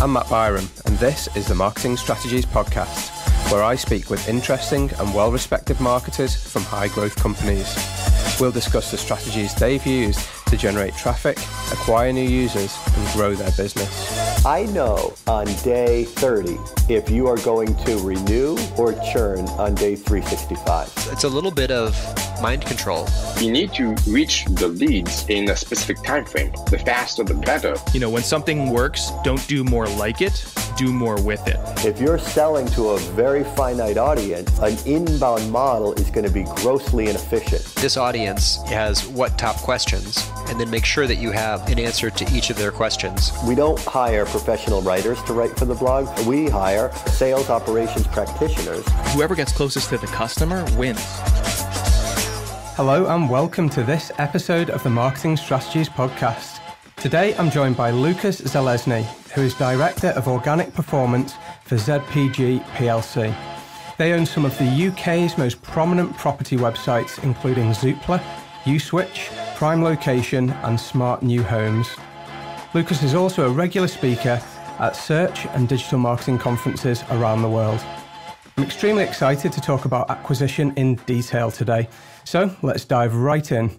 I'm Matt Byrom, and this is the Marketing Strategies Podcast, where I speak with interesting and well respected marketers from high growth companies. We'll discuss the strategies they've used to generate traffic, acquire new users, and grow their business. I know on day 30 if you are going to renew or churn on day 365. It's a little bit of mind control. You need to reach the leads in a specific time frame. The faster, the better. You know, when something works, don't do more like it, do more with it. If you're selling to a very finite audience, an inbound model is going to be grossly inefficient. This audience has what top questions, and then make sure that you have an answer to each of their questions. We don't hire professional writers to write for the blog. We hire sales operations practitioners. Whoever gets closest to the customer wins. Hello, and welcome to this episode of the Marketing Strategies Podcast. Today I'm joined by Lukasz Zelezny, who is Director of Organic Performance for ZPG PLC. They own some of the UK's most prominent property websites, including Zoopla, Uswitch, Prime Location, and Smart New Homes. Lucas is also a regular speaker at search and digital marketing conferences around the world. I'm extremely excited to talk about acquisition in detail today. So let's dive right in.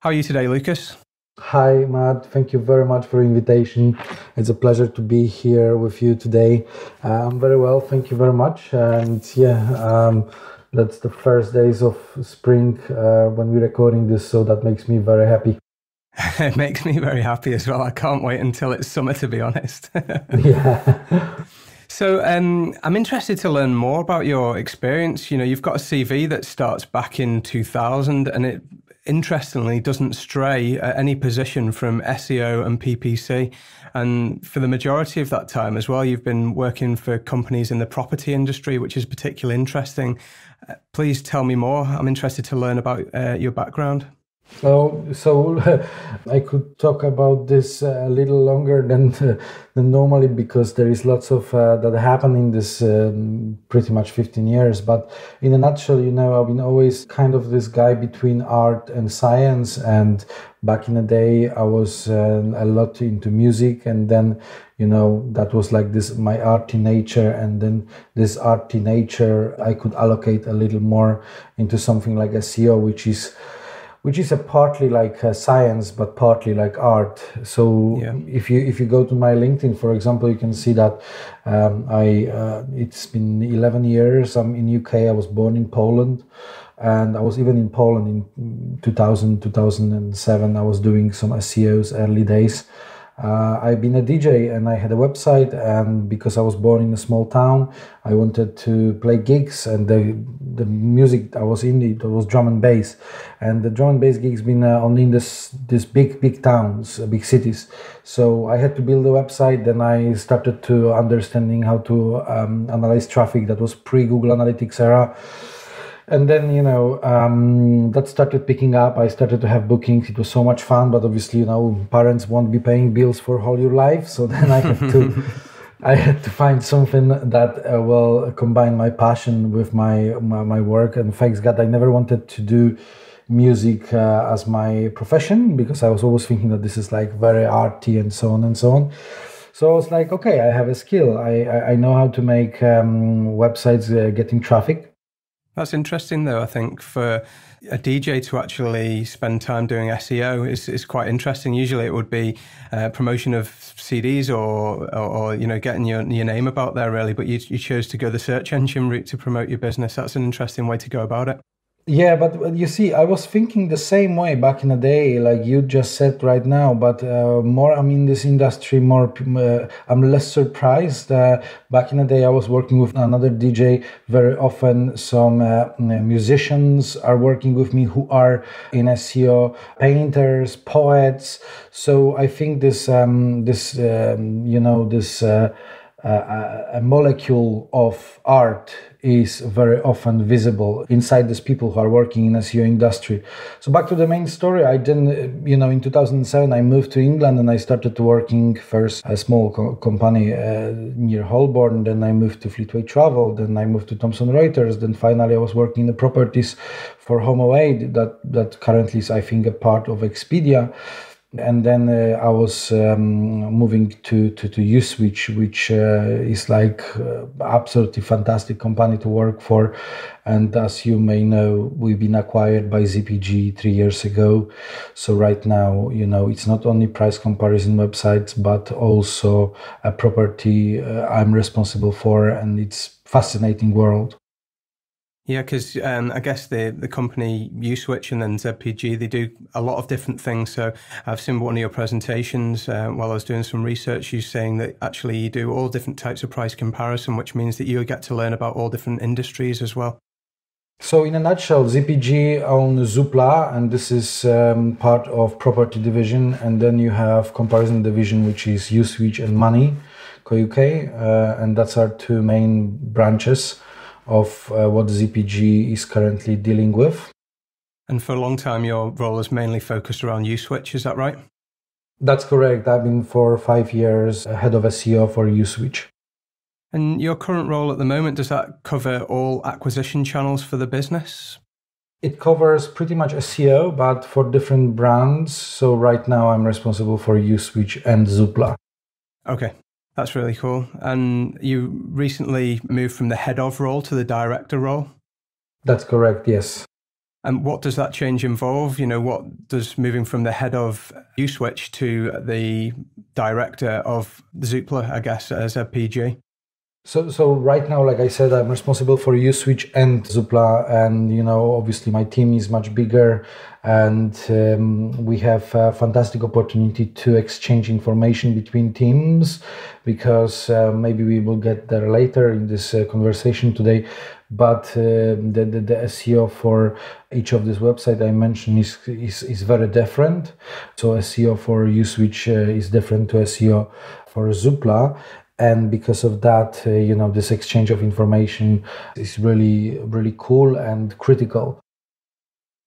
How are you today, Lukasz? Hi, Matt. Thank you very much for the invitation. It's a pleasure to be here with you today. Uh, I'm very well. Thank you very much. And yeah, um, that's the first days of spring uh, when we're recording this, so that makes me very happy. it makes me very happy as well. I can't wait until it's summer, to be honest. yeah. So um, I'm interested to learn more about your experience. You know, you've got a CV that starts back in 2000, and it interestingly doesn't stray at any position from SEO and PPC. And for the majority of that time as well, you've been working for companies in the property industry, which is particularly interesting. Uh, please tell me more. I'm interested to learn about uh, your background. So, so I could talk about this a little longer than than normally because there is lots of uh, that happened in this um, pretty much 15 years. But in a nutshell, you know, I've been always kind of this guy between art and science. And back in the day, I was uh, a lot into music, and then you know that was like this my arty nature, and then this arty nature I could allocate a little more into something like SEO, which is which is a partly like a science but partly like art. So yeah. if you if you go to my linkedin for example you can see that um, i uh, it's been 11 years. I'm in uk i was born in poland and i was even in poland in 2000 2007 i was doing some seos early days uh, I've been a DJ and I had a website, and because I was born in a small town, I wanted to play gigs, and the the music I was in it was drum and bass, and the drum and bass gigs been uh, only in this this big big towns, uh, big cities. So I had to build a website. Then I started to understanding how to um, analyze traffic. That was pre Google Analytics era and then you know um, that started picking up. I started to have bookings. It was so much fun but obviously you know parents won't be paying bills for all your life. So then i had to i had to find something that uh, will combine my passion with my, my, my work. And thanks god i never wanted to do music uh, as my profession because i was always thinking that this is like very arty and so on and so on. So I was like, okay, I have a skill. I, I, I know how to make um, websites uh, getting traffic. That's interesting, though. I think for a DJ to actually spend time doing SEO is, is quite interesting. Usually, it would be uh, promotion of CDs or, or, or, you know getting your your name about there, really. But you, you chose to go the search engine route to promote your business. That's an interesting way to go about it. Yeah, but you see, I was thinking the same way back in the day, like you just said right now. But uh, more I'm in this industry, more uh, I'm less surprised. Uh, back in the day, I was working with another DJ. Very often, some uh, musicians are working with me who are in SEO, painters, poets. So I think this, um, this, um, you know, this. Uh, uh, a molecule of art is very often visible inside these people who are working in SEO industry. So back to the main story, I then, you know, in 2007 I moved to England and I started working first a small co- company uh, near Holborn. Then I moved to Fleetway Travel. Then I moved to Thomson Reuters. Then finally I was working in the properties for HomeAway that that currently is I think a part of Expedia and then uh, I was um, moving to to, to Uswitch, which uh, is like uh, absolutely fantastic company to work for. And as you may know, we've been acquired by ZPG three years ago. So right now, you know, it's not only price comparison websites, but also a property uh, I'm responsible for, and it's fascinating world. Yeah, because um, I guess the the company Uswitch and then ZPG they do a lot of different things. So I've seen one of your presentations uh, while I was doing some research. You saying that actually you do all different types of price comparison, which means that you get to learn about all different industries as well. So in a nutshell, ZPG owns Zoopla, and this is um, part of property division, and then you have comparison division, which is Uswitch and Money, Co UK, uh, and that's our two main branches of uh, what ZPG is currently dealing with. And for a long time, your role is mainly focused around Uswitch, is that right? That's correct. I've been for five years head of SEO for Uswitch. And your current role at the moment, does that cover all acquisition channels for the business? It covers pretty much SEO, but for different brands. So right now I'm responsible for Uswitch and Zoopla. Okay. That's really cool. And you recently moved from the head of role to the director role? That's correct, yes. And what does that change involve? You know, what does moving from the head of Uswitch to the director of Zoopla, I guess, ZPG? So, so right now, like I said, I'm responsible for Uswitch and Zoopla, and you know, obviously, my team is much bigger, and um, we have a fantastic opportunity to exchange information between teams, because uh, maybe we will get there later in this uh, conversation today. But uh, the, the, the SEO for each of these websites I mentioned is, is is very different. So SEO for Uswitch uh, is different to SEO for Zoopla and because of that uh, you know this exchange of information is really really cool and critical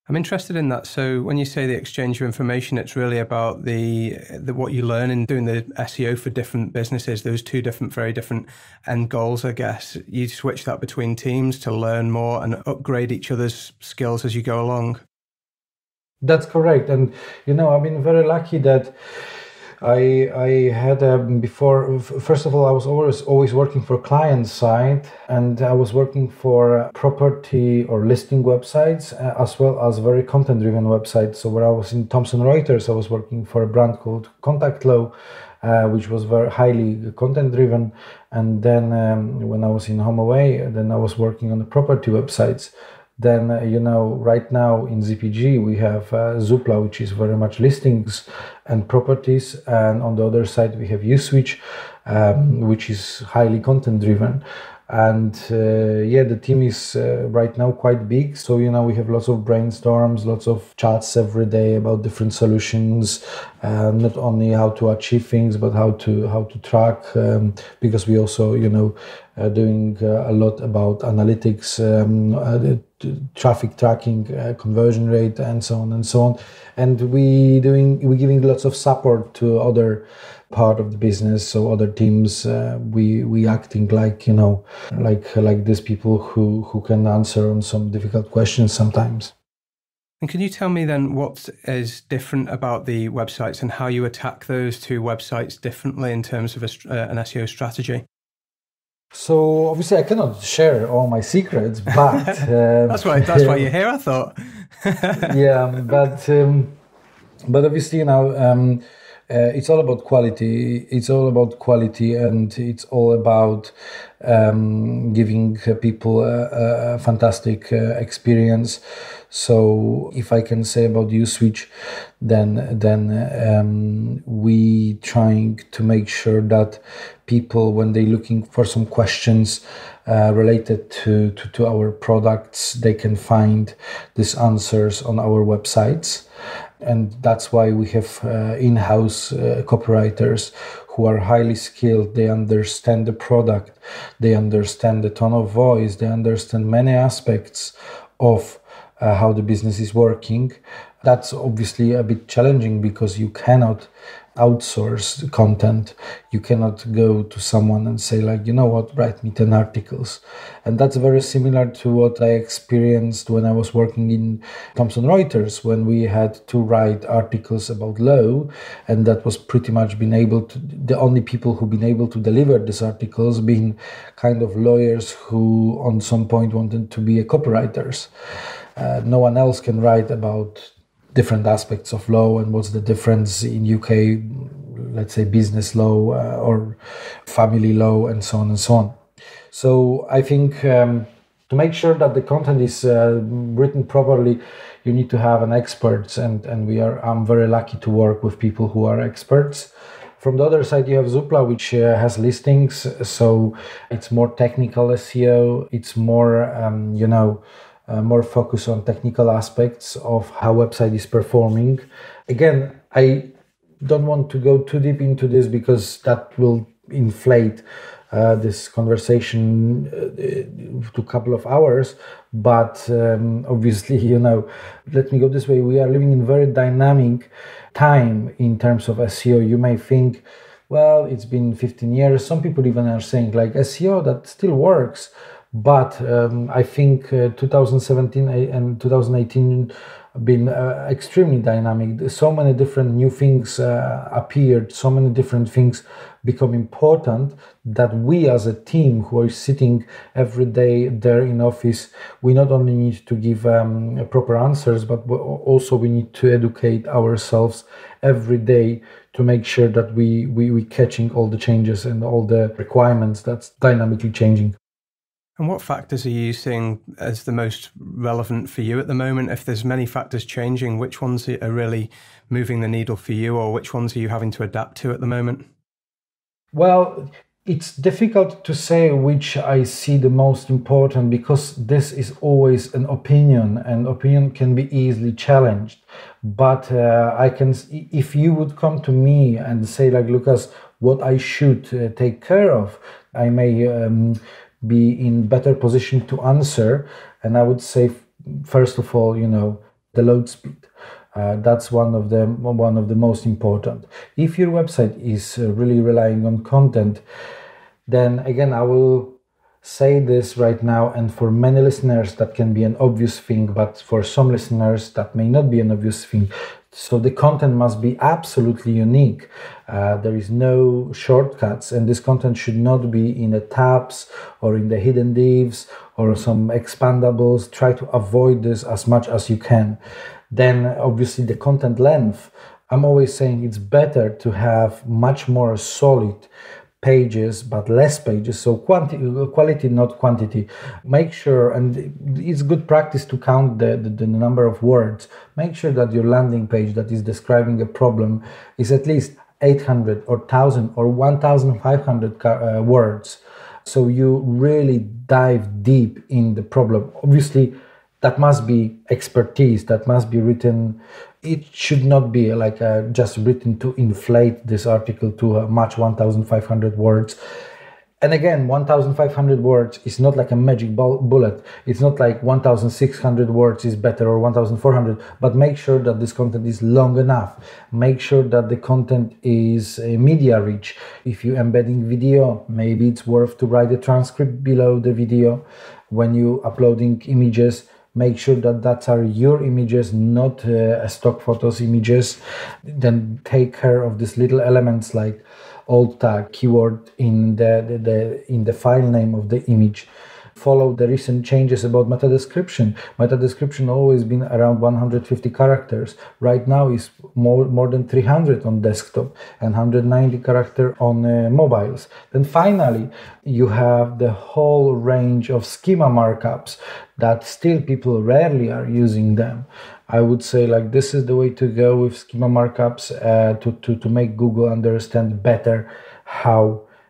I'm interested in that. So when you say the exchange of information, it's really about the, the what you learn in doing the SEO for different businesses. Those two different, very different end goals, I guess. You switch that between teams to learn more and upgrade each other's skills as you go along. That's correct, and you know I've been very lucky that I I had um, before. First of all, I was always always working for client side, and I was working for property or listing websites uh, as well as very content driven websites. So where I was in Thomson Reuters, I was working for a brand called ContactLaw. Uh, which was very highly content driven. And then um, when I was in HomeAway, then I was working on the property websites then uh, you know right now in ZPG we have uh, which is very much listings and properties, and on the other side we have Uswitch, um, which is highly content driven. And uh, yeah the team is uh, right now quite big. So you know we have lots of brainstorms lots of chats every day about different solutions um, not only how to achieve things but how to how to track um, because we also you know uh, doing uh, a lot about analytics um, uh, traffic tracking uh, conversion rate and so on and so on and we doing we giving lots of support to other part of the business so other teams uh, we we acting like you know like like these people who who can answer on some difficult questions sometimes and can you tell me then what is different about the websites and how you attack those two websites differently in terms of a, uh, an SEO strategy? So obviously I cannot share all my secrets, but um, that's why that's why you're here. I thought. yeah, but um, but obviously you know um, uh, it's all about quality. It's all about quality, and it's all about um, giving people a, a fantastic uh, experience. So, if I can say about Uswitch, then then um, we trying to make sure that people, when they're looking for some questions uh, related to, to to our products, they can find these answers on our websites and that's why we have uh, in-house uh, copywriters who are highly skilled. They understand the product. They understand the tone of voice. They understand many aspects of uh, how the business is working. That's obviously a bit challenging because you cannot outsource content. You cannot go to someone and say, like, you know what, write me 10 articles. And that's very similar to what I experienced when I was working in Thomson Reuters, when we had to write articles about law. And that was pretty much been able to, the only people who've been able to deliver these articles being kind of lawyers who, on some point, wanted to be copywriters. Uh, no one else can write about different aspects of law and what's the difference in UK, let's say business law uh, or family law and so on and so on. So I think um, to make sure that the content is uh, written properly, you need to have an expert, and and we are. I'm very lucky to work with people who are experts. From the other side, you have Zoopla, which uh, has listings, so it's more technical SEO. It's more, um, you know uh, more focus on technical aspects of how website is performing. Again, I don't want to go too deep into this because that will inflate uh, this conversation uh, to a couple of hours. But um, obviously, you know, let me go this way. We are living in very dynamic time in terms of SEO. You may think, well, it's been 15 years. Some people even are saying like SEO that still works but um, I think uh, 2017 and 2018 been uh, extremely dynamic. So many different new things uh, appeared, so many different things become important that we as a team who are sitting every day there in office, we not only need to give um, proper answers, but also we need to educate ourselves every day to make sure that we, we, we catching all the changes and all the requirements that's dynamically changing. And what factors are you seeing as the most relevant for you at the moment? If there's many factors changing, which ones are really moving the needle for you, or which ones are you having to adapt to at the moment? Well, it's difficult to say which I see the most important because this is always an opinion, and opinion can be easily challenged. But uh, I can, if you would come to me and say, like Lukasz, what I should uh, take care of, I may. Um, be in better position to answer. And I would say, first of all, you know, the load speed. Uh, that's one of the one of the most important. If your website is uh, really relying on content, then again, I will say this right now, and for many listeners that can be an obvious thing, but for some listeners that may not be an obvious thing. So the content must be absolutely unique. Uh, there is no shortcuts, and this content should not be in the tabs or in the hidden divs or some expandables. Try to avoid this as much as you can. Then, obviously, the content length. I'm always saying it's better to have much more solid pages but less pages so quantity quality not quantity. Make sure and it's good practice to count the, the, the, number of words. Make sure that your landing page that is describing a problem is at least 800 or 1000 or 1500 uh, words. So you really dive deep in the problem. Obviously that must be expertise that must be written it should not be like uh, just written to inflate this article to a match 1500 words. And again 1500 words is not like a magic bullet. It's not like 1600 words is better or 1400 but make sure that this content is long enough. Make sure that the content is media rich. If you're embedding video maybe it's worth to write a transcript below the video. When you uploading images make sure that that are your images not uh, stock photos images. Then take care of these little elements like alt tag keyword in the, the, the in the file name of the image follow the recent changes about meta description. Meta description always been around 150 characters. Right now is more, more than 300 on desktop and 190 character on uh, mobiles. Then finally, you have the whole range of schema markups that still people rarely are using them. I would say like this is the way to go with schema markups uh, to, to, to make Google understand better how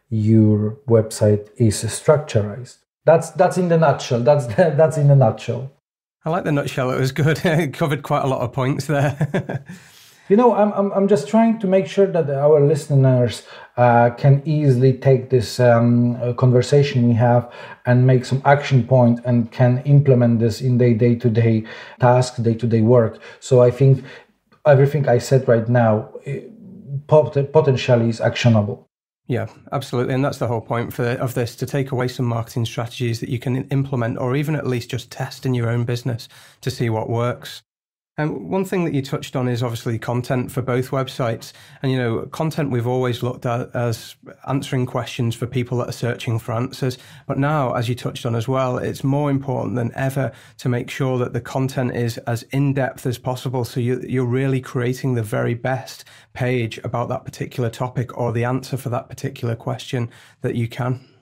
your website is structured. That's that's in the nutshell. That's that's in the nutshell. I like the nutshell. It was good. it covered quite a lot of points there. you know, I'm, I'm I'm just trying to make sure that our listeners uh, can easily take this um, conversation we have and make some action point and can implement this in their day to day tasks, day to day work. So I think everything I said right now pot- potentially is actionable. Yeah, absolutely. And that's the whole point for, of this to take away some marketing strategies that you can implement or even at least just test in your own business to see what works. And one thing that you touched on is obviously content for both websites. And, you know, content we've always looked at as answering questions for people that are searching for answers. But now, as you touched on as well, it's more important than ever to make sure that the content is as in depth as possible. So you, you're really creating the very best page about that particular topic or the answer for that particular question that you can.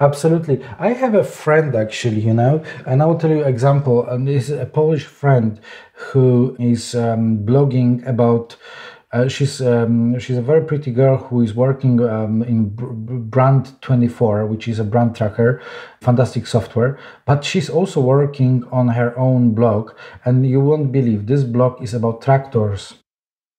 Absolutely. I have a friend actually, you know, and I will tell you an example. And this is a Polish friend who is um, blogging about. Uh, she's um, she's a very pretty girl who is working um, in Brand 24, which is a brand tracker, fantastic software. But she's also working on her own blog, and you won't believe this blog is about tractors.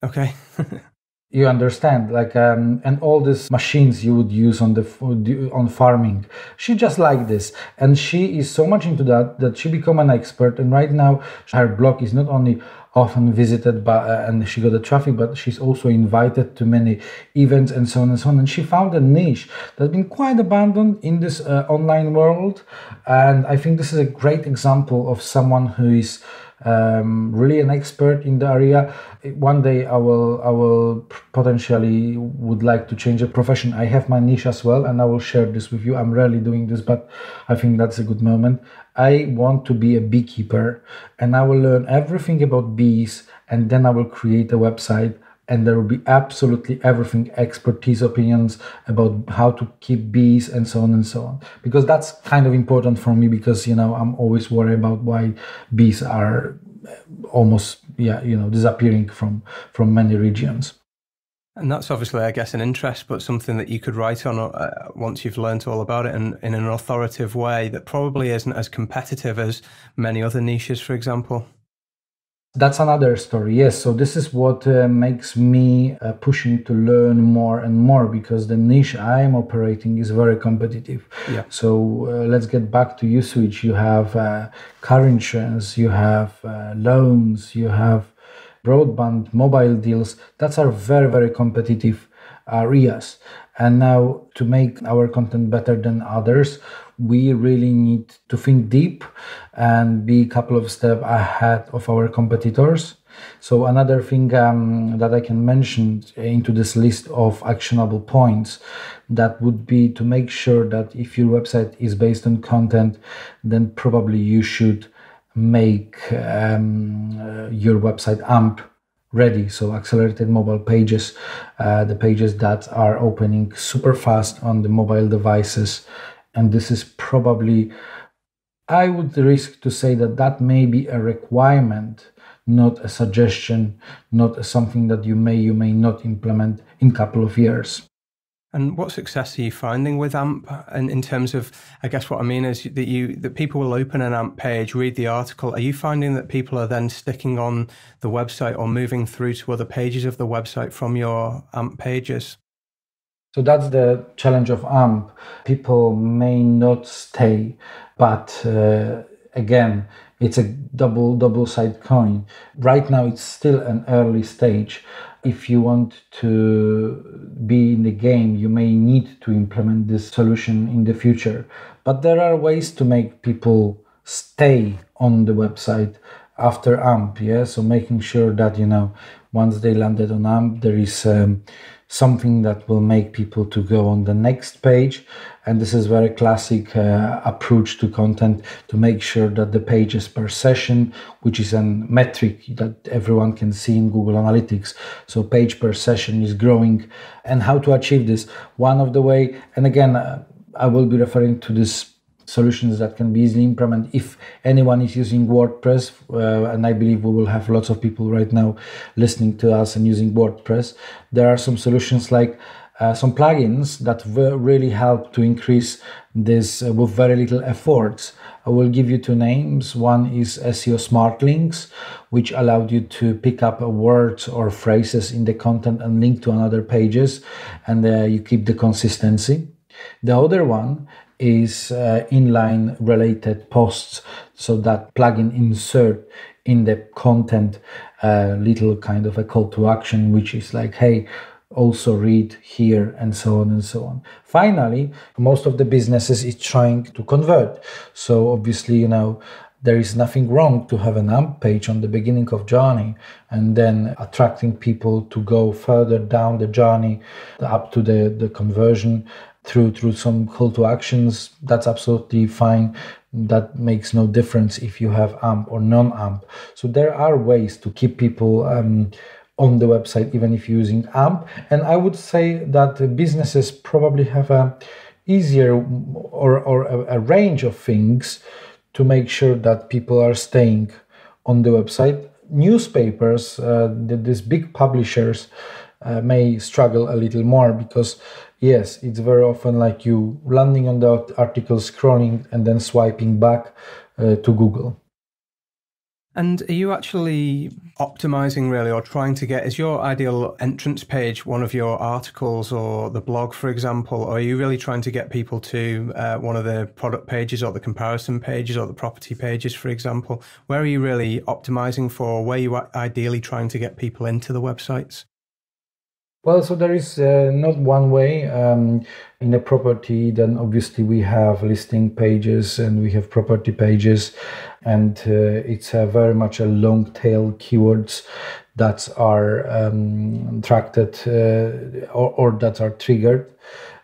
Okay. you understand like um, and all these machines you would use on the on farming. She just like this and she is so much into that that she become an expert and right now her blog is not only often visited by uh, and she got the traffic but she's also invited to many events and so on and so on and she found a niche that's been quite abandoned in this uh, online world and i think this is a great example of someone who is um, really an expert in the area. One day I will I will potentially would like to change a profession. I have my niche as well, and I will share this with you. I'm rarely doing this, but I think that's a good moment. I want to be a beekeeper, and I will learn everything about bees, and then I will create a website and there will be absolutely everything expertise opinions about how to keep bees and so on and so on because that's kind of important for me because you know i'm always worried about why bees are almost yeah you know disappearing from from many regions and that's obviously, I guess, an interest, but something that you could write on uh, once you've learned all about it and in an authoritative way that probably isn't as competitive as many other niches, for example. That's another story. Yes. So this is what uh, makes me uh, pushing to learn more and more because the niche I am operating is very competitive. Yeah. So uh, let's get back to Uswitch. You have uh, car insurance, you have uh, loans, you have broadband, mobile deals. That's are very very competitive areas. And now to make our content better than others, we really need to think deep and be a couple of steps ahead of our competitors. So another thing um, that I can mention into this list of actionable points that would be to make sure that if your website is based on content, then probably you should make um, uh, your website AMP ready. So accelerated mobile pages, uh, the pages that are opening super fast on the mobile devices and this is probably i would risk to say that that may be a requirement not a suggestion not something that you may you may not implement in a couple of years and what success are you finding with AMP? And in terms of, I guess what I mean is that you that people will open an AMP page, read the article. Are you finding that people are then sticking on the website or moving through to other pages of the website from your AMP pages? So that's the challenge of AMP. People may not stay, but uh, again, it's a double double side coin. Right now, it's still an early stage. If you want to be in the game, you may need to implement this solution in the future. But there are ways to make people stay on the website after AMP. Yeah, so making sure that you know once they landed on AMP, there is um, something that will make people to go on the next page. And this is very classic uh, approach to content to make sure that the pages per session which is a metric that everyone can see in google analytics. So page per session is growing. And how to achieve this? One of the way and again uh, i will be referring to this solutions that can be easily implemented if anyone is using WordPress. Uh, and I believe we will have lots of people right now listening to us and using WordPress. There are some solutions like uh, some plugins that really help to increase this uh, with very little efforts. I will give you two names. One is SEO Smart Links, which allowed you to pick up words or phrases in the content and link to another pages, and uh, you keep the consistency. The other one is uh, inline related posts so that plugin insert in the content a little kind of a call to action, which is like, hey, also read here and so on and so on. Finally, most of the businesses is trying to convert. So obviously, you know, there is nothing wrong to have an AMP page on the beginning of journey and then attracting people to go further down the journey up to the, the conversion through through some call to actions that's absolutely fine. That makes no difference if you have amp or non-amp. So there are ways to keep people um, on the website even if using amp. And i would say that businesses probably have a easier or, or a, a range of things to make sure that people are staying on the website. Newspapers uh, these big publishers uh, may struggle a little more because yes it's very often like you landing on the article scrolling and then swiping back uh, to google and are you actually optimizing really or trying to get, is your ideal entrance page one of your articles or the blog, for example? Or are you really trying to get people to uh, one of the product pages or the comparison pages or the property pages, for example? Where are you really optimizing for? Where are you ideally trying to get people into the websites? Well, so there is uh, not one way. Um, in a property, then obviously we have listing pages and we have property pages, and uh, it's very much a long tail keywords that are um, tracked uh, or, or that are triggered.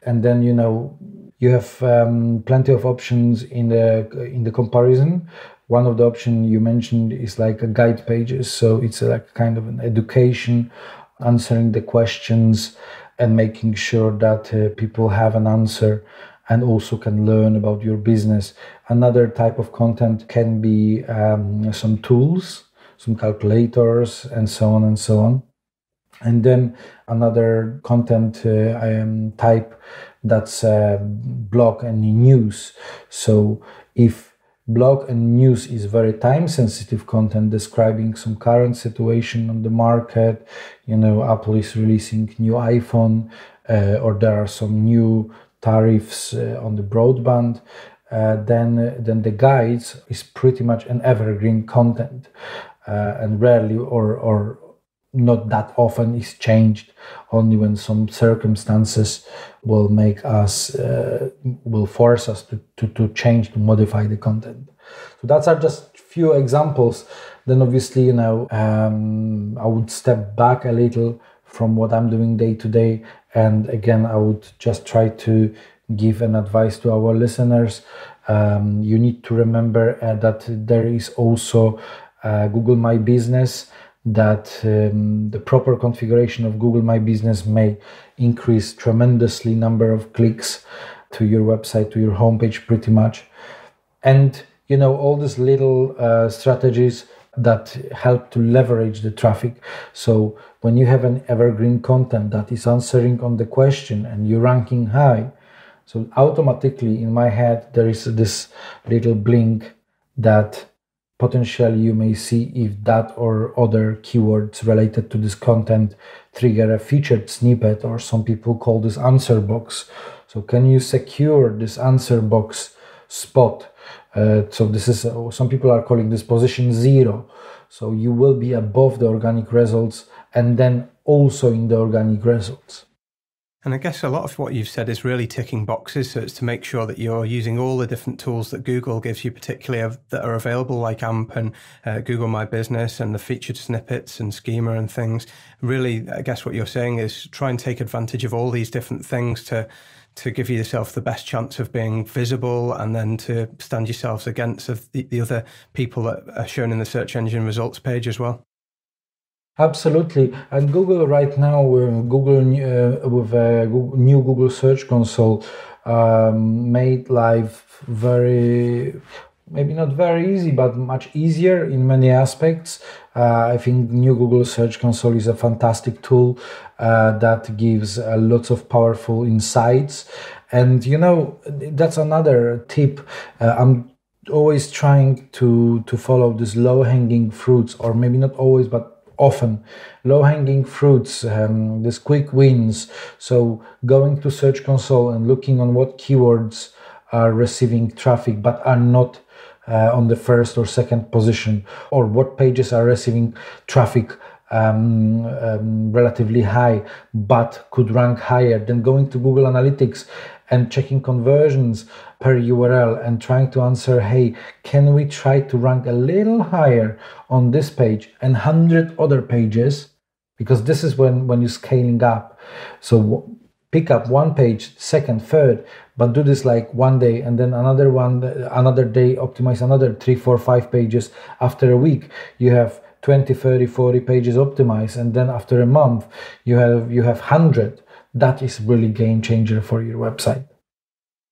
And then, you know, you have um, plenty of options in the in the comparison one of the options you mentioned is like a guide pages so it's like kind of an education answering the questions and making sure that uh, people have an answer and also can learn about your business. Another type of content can be um, some tools, some calculators, and so on and so on. And then another content uh, um, type that's uh, blog and news. So if blog and news is very time sensitive content describing some current situation on the market. You know apple is releasing new iphone uh, or there are some new tariffs uh, on the broadband. Uh, then then the guides is pretty much an evergreen content uh, and rarely or or not that often is changed. Only when some circumstances will make us uh, will force us to, to, to change to modify the content. So that's are just few examples. Then obviously you know um, i would step back a little from what i'm doing day to day. And again i would just try to give an advice to our listeners. Um, you need to remember uh, that there is also uh, google my business that um, the proper configuration of Google My Business may increase tremendously number of clicks to your website, to your homepage, pretty much. And you know all these little uh, strategies that help to leverage the traffic. So when you have an evergreen content that is answering on the question and you're ranking high, so automatically in my head there is this little blink that potentially you may see if that or other keywords related to this content trigger a featured snippet or some people call this answer box. So can you secure this answer box spot? Uh, so this is uh, some people are calling this position zero. So you will be above the organic results and then also in the organic results and I guess a lot of what you've said is really ticking boxes. So it's to make sure that you're using all the different tools that Google gives you, particularly that are available, like AMP and uh, Google My Business and the featured snippets and schema and things. Really, I guess what you're saying is try and take advantage of all these different things to to give yourself the best chance of being visible and then to stand yourselves against of the, the other people that are shown in the search engine results page as well. Absolutely, and Google right now, uh, Google uh, with a new Google Search Console um, made life very, maybe not very easy, but much easier in many aspects. Uh, I think new Google Search Console is a fantastic tool uh, that gives uh, lots of powerful insights, and you know that's another tip. Uh, I'm always trying to to follow these low hanging fruits, or maybe not always, but often. Low hanging fruits um, these quick wins. So going to search console and looking on what keywords are receiving traffic but are not uh, on the first or second position, or what pages are receiving traffic um, um, relatively high but could rank higher, then going to Google Analytics and checking conversions per URL and trying to answer, hey, can we try to rank a little higher on this page and 100 other pages? Because this is when, when you're scaling up. So pick up one page, second, third, but do this like one day and then another one, another day, optimize another three, four, five pages. After a week, you have 20, 30, 40 pages optimized. And then after a month, you have, you have 100 that is really game changer for your website.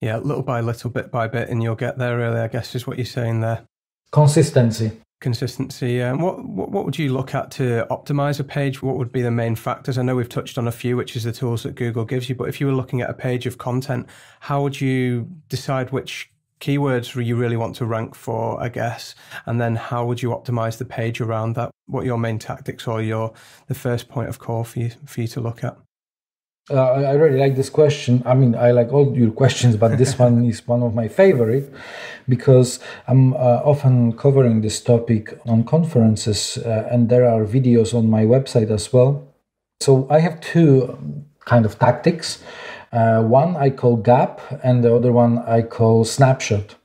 Yeah, little by little, bit by bit, and you'll get there. Really, I guess is what you're saying there. Consistency. Consistency. Yeah. What, what what would you look at to optimize a page? What would be the main factors? I know we've touched on a few, which is the tools that Google gives you. But if you were looking at a page of content, how would you decide which keywords you really want to rank for, I guess, and then how would you optimize the page around that? What your main tactics or your the first point of call for you for you to look at? Uh, I really like this question. I mean, I like all your questions, but this one is one of my favorite because I'm uh, often covering this topic on conferences, uh, and there are videos on my website as well. So I have two kind of tactics. Uh, one I call gap, and the other one I call snapshot.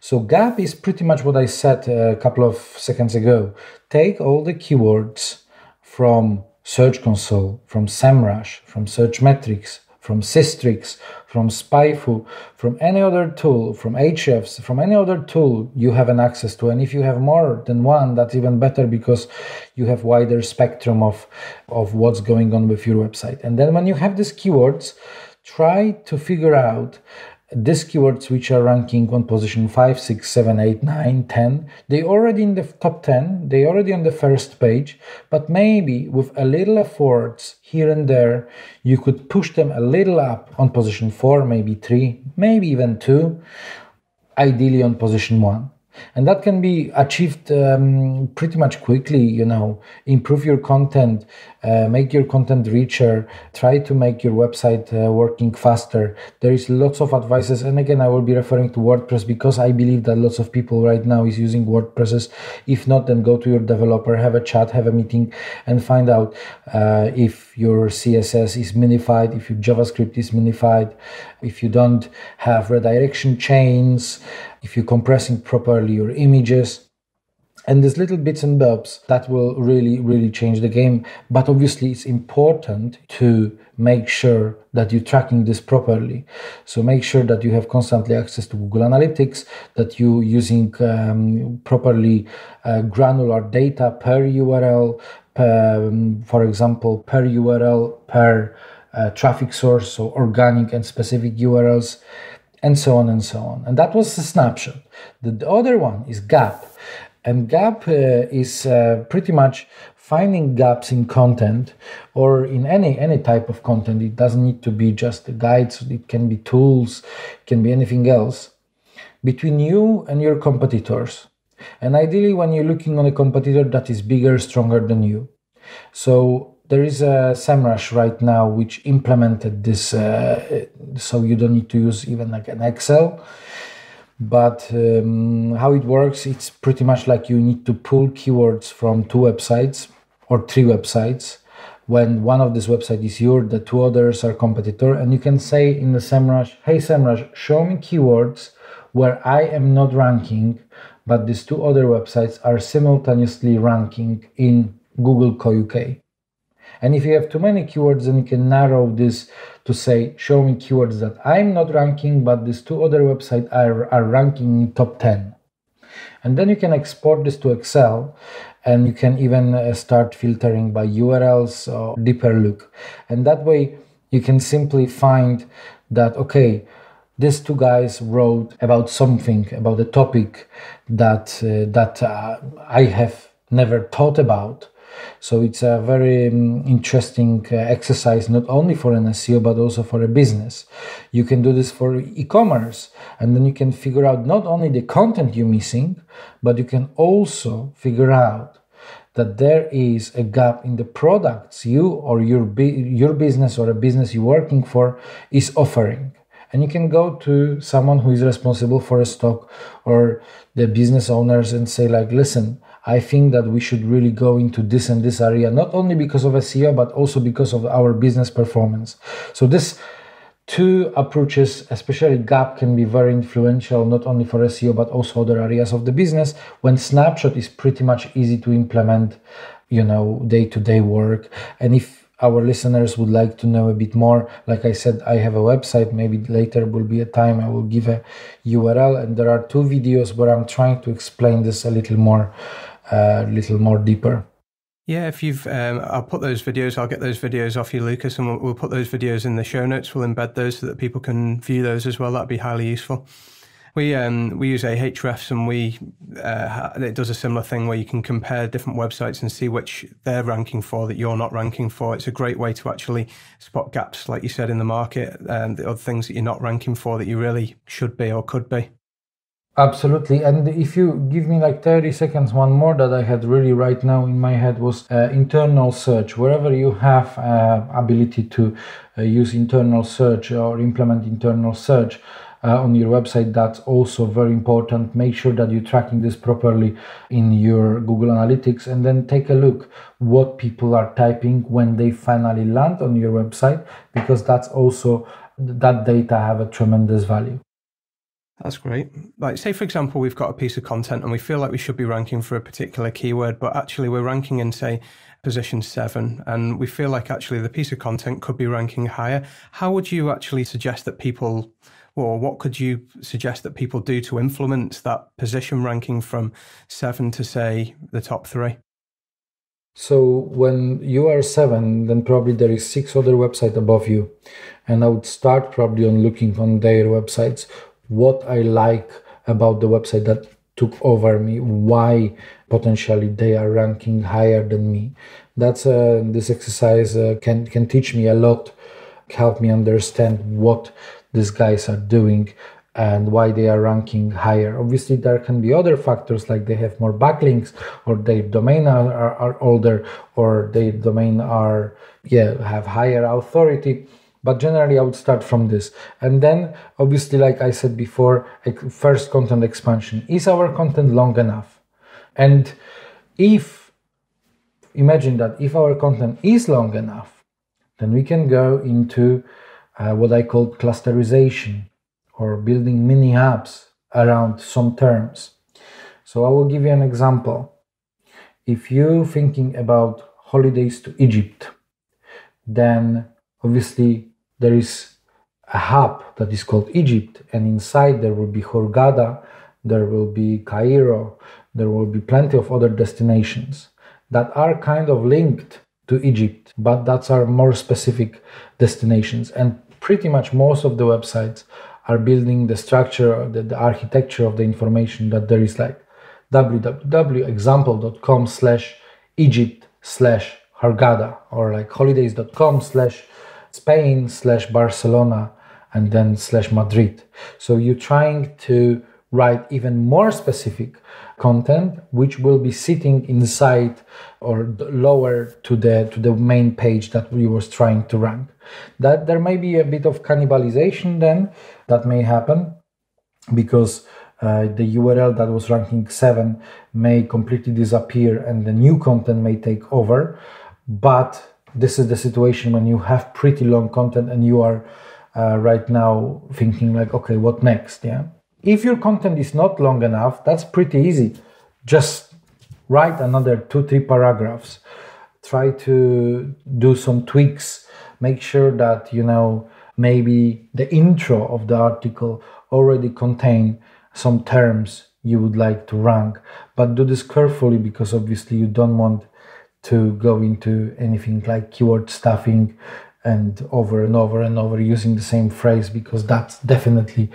So gap is pretty much what I said a couple of seconds ago. Take all the keywords from Search Console, from SEMrush, from Searchmetrics, from Sistrix, from SpyFu, from any other tool, from Ahrefs, from any other tool you have an access to. And if you have more than one, that's even better because you have wider spectrum of, of what's going on with your website. And then when you have these keywords, try to figure out these keywords which are ranking on position 5 6 7 8 9 10 they already in the top 10 they already on the first page but maybe with a little efforts here and there you could push them a little up on position 4 maybe 3 maybe even 2 ideally on position 1 and that can be achieved um, pretty much quickly you know. Improve your content uh, make your content richer try to make your website uh, working faster. There is lots of advices and again i will be referring to wordpress because i believe that lots of people right now is using wordpresses. If not then go to your developer have a chat have a meeting and find out uh, if your css is minified if your javascript is minified if you don't have redirection chains if you're compressing properly your images. And these little bits and bobs that will really really change the game. But obviously it's important to make sure that you're tracking this properly. So make sure that you have constantly access to google analytics that you're using um, properly uh, granular data per url per, um, for example per url per uh, traffic source so organic and specific urls and so on and so on. And that was a snapshot. The, the other one is gap. And gap uh, is uh, pretty much finding gaps in content or in any any type of content. It doesn't need to be just the guides. It can be tools. Can be anything else between you and your competitors. And ideally, when you're looking on a competitor that is bigger, stronger than you. So there is a SEMrush right now which implemented this, uh, so you don't need to use even like an Excel. But um, how it works, it's pretty much like you need to pull keywords from two websites or three websites. When one of these websites is yours, the two others are competitor, and you can say in the SEMrush, "Hey SEMrush, show me keywords where I am not ranking, but these two other websites are simultaneously ranking in Google Co UK." And if you have too many keywords, then you can narrow this to say, show me keywords that I'm not ranking, but these two other websites are, are ranking in top 10. And then you can export this to Excel and you can even uh, start filtering by URLs or deeper look. And that way you can simply find that, okay, these two guys wrote about something, about a topic that, uh, that uh, I have never thought about so it's a very um, interesting uh, exercise, not only for an SEO, but also for a business. You can do this for e commerce, and then you can figure out not only the content you're missing, but you can also figure out that there is a gap in the products you or your, your business or a business you're working for is offering and you can go to someone who is responsible for a stock or the business owners and say like listen i think that we should really go into this and this area not only because of seo but also because of our business performance so this two approaches, especially GAP, can be very influential not only for SEO but also other areas of the business. When Snapshot is pretty much easy to implement, you know, day to day work. And if our listeners would like to know a bit more, like I said, I have a website. Maybe later will be a time I will give a URL, and there are two videos where I'm trying to explain this a little more, a little more deeper. Yeah, if you've, um, I'll put those videos. I'll get those videos off you, Lukasz, and we'll, we'll, put those videos in the show notes. We'll embed those so that people can view those as well. That'd be highly useful. We um, we use Ahrefs, and we uh, it does a similar thing where you can compare different websites and see which they're ranking for that you're not ranking for. It's a great way to actually spot gaps, like you said, in the market, and the other things that you're not ranking for that you really should be or could be. Absolutely. And if you give me like 30 seconds, one more that I had really right now in my head was uh, internal search. Wherever you have uh, ability to uh, use internal search or implement internal search uh, on your website, that's also very important. Make sure that you're tracking this properly in your Google Analytics and then take a look what people are typing when they finally land on your website because that's also that data have a tremendous value. That's great. Like, say, for example, we've got a piece of content and we feel like we should be ranking for a particular keyword, but actually we're ranking in, say, position seven, and we feel like actually the piece of content could be ranking higher. How would you actually suggest that people, or what could you suggest that people do to influence that position ranking from seven to, say, the top three? So when you are seven, then probably there is six other websites above you. And I would start probably on looking on their websites what I like about the website that took over me, why potentially they are ranking higher than me. That's uh, this exercise uh, can can teach me a lot, help me understand what these guys are doing and why they are ranking higher. Obviously, there can be other factors like they have more backlinks, or their domain are, are, are older, or their domain are yeah have higher authority but generally i would start from this. And then obviously like i said before first content expansion. Is our content long enough? And if imagine that if our content is long enough then we can go into uh, what i call clusterization or building mini apps around some terms. So i will give you an example. If you're thinking about holidays to egypt then obviously there is a hub that is called Egypt, and inside there will be Hurghada, there will be Cairo, there will be plenty of other destinations that are kind of linked to Egypt, but that are more specific destinations. And pretty much most of the websites are building the structure, the, the architecture of the information that there is like www.example.com slash Egypt slash Hurghada or like holidays.com slash Spain slash Barcelona and then slash Madrid. So you're trying to write even more specific content which will be sitting inside or lower to the to the main page that we was trying to rank that there may be a bit of cannibalization then that may happen because uh, the url that was ranking 7 may completely disappear and the new content may take over but this is the situation when you have pretty long content and you are uh, right now thinking like okay what next? Yeah. If your content is not long enough that's pretty easy. Just write another two three paragraphs. Try to do some tweaks. Make sure that you know maybe the intro of the article already contain some terms you would like to rank but do this carefully because obviously you don't want to go into anything like keyword stuffing and over and over and over using the same phrase because that's definitely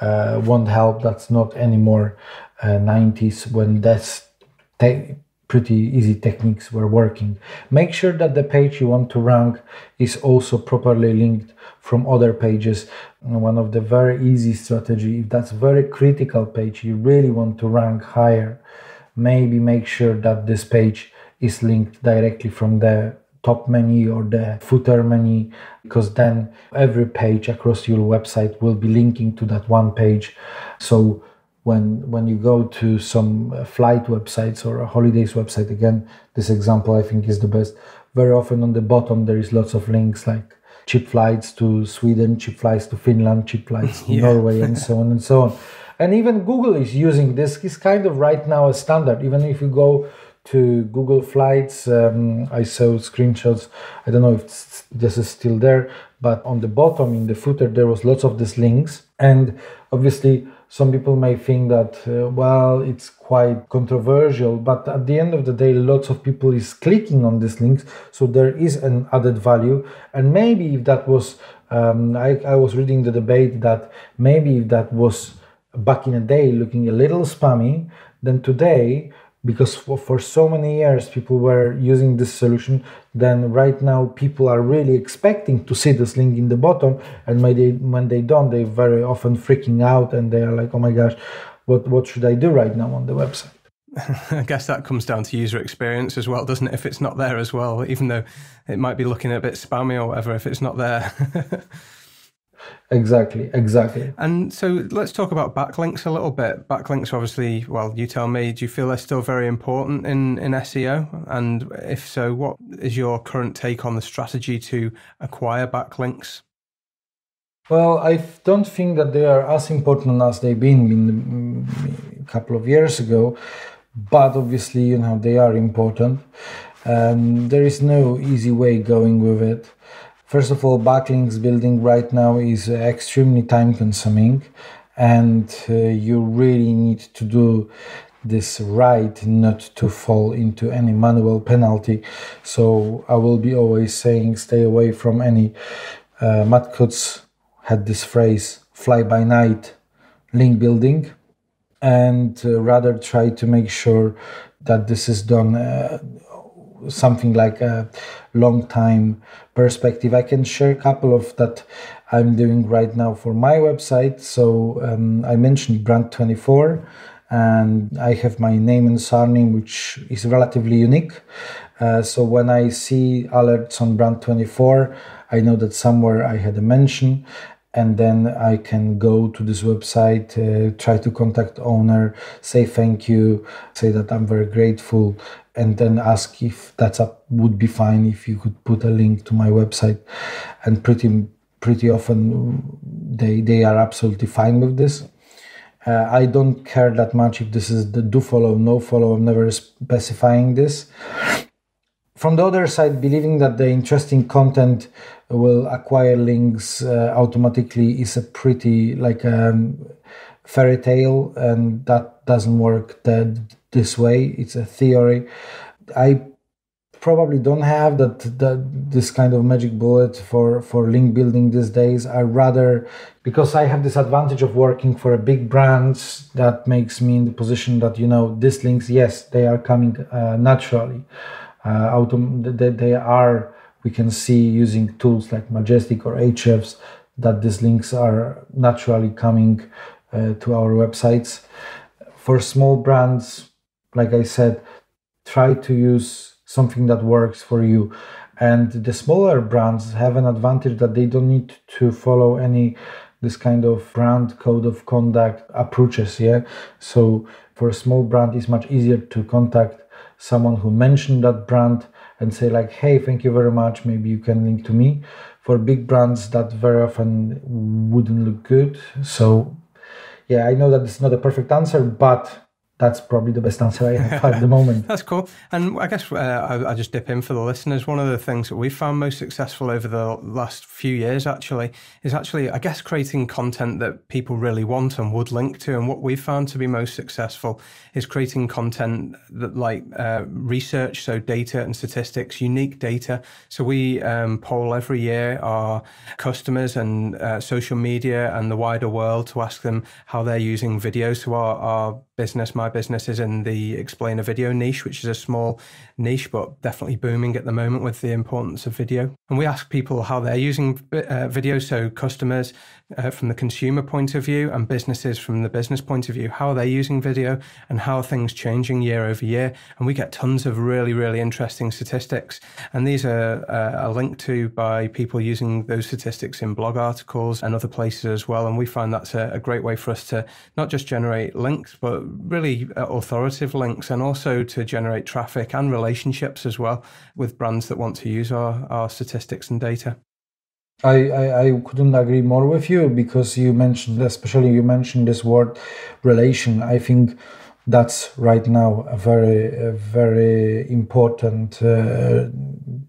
uh, won't help. That's not anymore uh, 90s when that's te- pretty easy techniques were working. Make sure that the page you want to rank is also properly linked from other pages. One of the very easy strategy, if that's very critical page, you really want to rank higher, maybe make sure that this page is linked directly from the top menu or the footer menu because then every page across your website will be linking to that one page. So when when you go to some flight websites or a holidays website again this example i think is the best. Very often on the bottom there is lots of links like cheap flights to sweden cheap flights to finland cheap flights to Yeah. norway and so on and so on. And even google is using this. Is kind of right now a standard. Even if you go to google flights. Um, i saw screenshots. I don't know if this is still there but on the bottom in the footer there was lots of these links. And obviously some people may think that uh, well it's quite controversial but at the end of the day lots of people is clicking on these links so there is an added value. And maybe if that was um, I, I was reading the debate that maybe if that was back in a day looking a little spammy then today because for, for so many years people were using this solution then right now people are really expecting to see this link in the bottom and when they when they don't they very often freaking out and they are like oh my gosh what what should i do right now on the website I guess that comes down to user experience as well, doesn't it? If it's not there as well, even though it might be looking a bit spammy or whatever, if it's not there. exactly exactly and so let's talk about backlinks a little bit. Backlinks, obviously, well, you tell me, do you feel they're still very important in, in SEO? And if so, what is your current take on the strategy to acquire backlinks? Well, I don't think that they are as important as they've been in mm, a couple of years ago, but obviously, you know, they are important. Um, there is no easy way going with it. First of all, backlinks building right now is extremely time consuming, and uh, you really need to do this right not to fall into any manual penalty. So I will be always saying stay away from any uh, Matt Cutts had this phrase fly by night link building and uh, rather try to make sure that this is done uh, something like a long time perspective. I can share a couple of that i'm doing right now for my website. So um, i mentioned brand 24 and i have my name and surname which is relatively unique. Uh, so when i see alerts on brand 24 i know that somewhere i had a mention and then I can go to this website, uh, try to contact owner, say thank you, say that I'm very grateful, and then ask if that's up would be fine if you could put a link to my website, and pretty pretty often they they are absolutely fine with this. Uh, I don't care that much if this is the do follow, no follow. I'm never specifying this from the other side, believing that the interesting content will acquire links uh, automatically is a pretty like a um, fairy tale, and that doesn't work that this way. It's a theory. I probably don't have that, that this kind of magic bullet for for link building these days. I rather because I have this advantage of working for a big brands that makes me in the position that you know these links, yes, they are coming uh, naturally uh, autom- they, they are we can see using tools like majestic or Ahrefs that these links are naturally coming uh, to our websites for small brands like i said try to use something that works for you. And the smaller brands have an advantage that they don't need to follow any this kind of brand code of conduct approaches yeah? So for a small brand it's much easier to contact someone who mentioned that brand and say like hey thank you very much. Maybe you can link to me. For big brands that very often wouldn't look good. So yeah i know that it's not a perfect answer but that's probably the best answer I have at the moment. That's cool. And I guess uh, I, I just dip in for the listeners. One of the things that we've found most successful over the last few years actually is actually, I guess, creating content that people really want and would link to. And what we've found to be most successful is creating content that like uh, research, so data and statistics, unique data. So we um, poll every year our customers and uh, social media and the wider world to ask them how they're using videos. So our, our business. My business is in the explainer video niche, which is a small niche, but definitely booming at the moment with the importance of video. And we ask people how they're using uh, video. So customers uh, from the consumer point of view and businesses from the business point of view, how are they using video and how are things changing year over year? And we get tons of really, really interesting statistics. And these are, uh, are linked to by people using those statistics in blog articles and other places as well. And we find that's a, a great way for us to not just generate links, but really uh, authoritative links and also to generate traffic and relationships as well with brands that want to use our, our statistics and data. I, I, I, couldn't agree more with you because you mentioned, especially you mentioned this word relation. I think that's right now a very, a very important uh,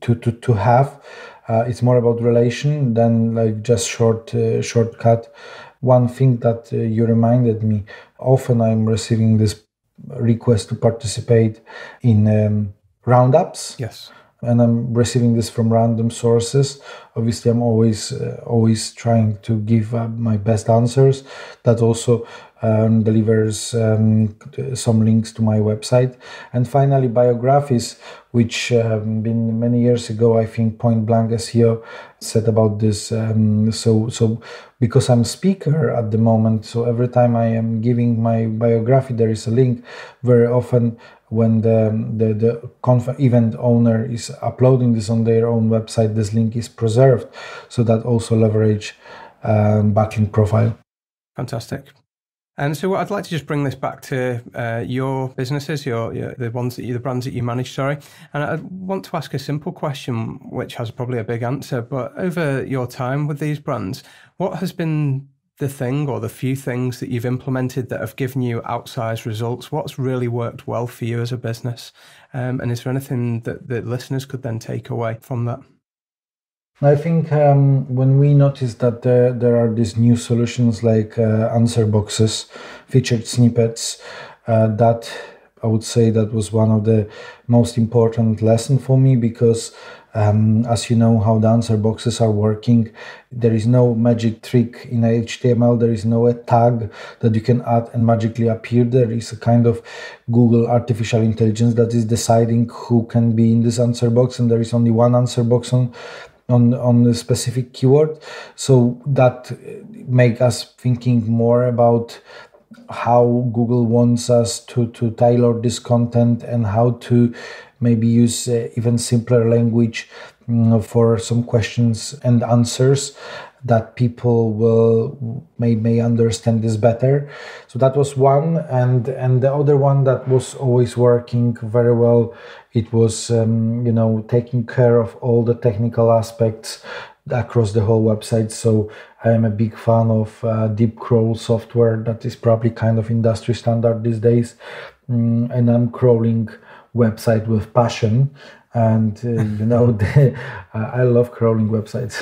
to, to, to have. Uh, it's more about relation than like just short uh, shortcut. One thing that uh, you reminded me often I'm receiving this request to participate in um, roundups. Yes and I'm receiving this from random sources. Obviously, I'm always uh, always trying to give uh, my best answers. That also um, delivers um, some links to my website. And finally, biographies, which um, been many years ago, I think Point Blank SEO said about this. Um, so so because I'm speaker at the moment, so every time I am giving my biography, there is a link. Very often when the the, the conf- event owner is uploading this on their own website this link is preserved so that also leverage um, backlink profile fantastic and so I'd like to just bring this back to uh, your businesses, your, your, the ones that you, the brands that you manage. Sorry, and I want to ask a simple question, which has probably a big answer. But over your time with these brands, what has been the thing or the few things that you've implemented that have given you outsized results? What's really worked well for you as a business? Um, and is there anything that the listeners could then take away from that? I think um, when we noticed that there, there are these new solutions like uh, answer boxes, featured snippets, uh, that I would say that was one of the most important lesson for me because um, as you know how the answer boxes are working, there is no magic trick in HTML. There is no a tag that you can add and magically appear. There is a kind of Google artificial intelligence that is deciding who can be in this answer box, and there is only one answer box on on on a specific keyword. So that make us thinking more about how Google wants us to to tailor this content and how to maybe use uh, even simpler language um, for some questions and answers that people will may may understand this better. So that was one and and the other one that was always working very well it was um, you know taking care of all the technical aspects across the whole website. So i am a big fan of uh, deep crawl software that is probably kind of industry standard these days. Um, and i'm crawling website with passion and uh, you know the, uh, i love crawling websites.